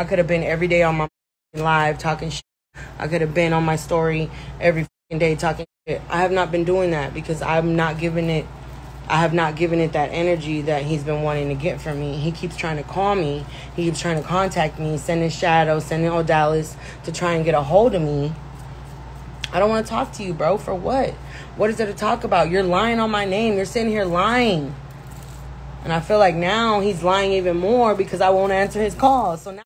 I could have been every day on my live talking shit. I could have been on my story every day talking shit. I have not been doing that because I'm not giving it I have not given it that energy that he's been wanting to get from me. He keeps trying to call me. He keeps trying to contact me, sending Shadow, sending Odalis to try and get a hold of me. I don't want to talk to you, bro. For what? What is there to talk about? You're lying on my name. You're sitting here lying. And I feel like now he's lying even more because I won't answer his calls. So now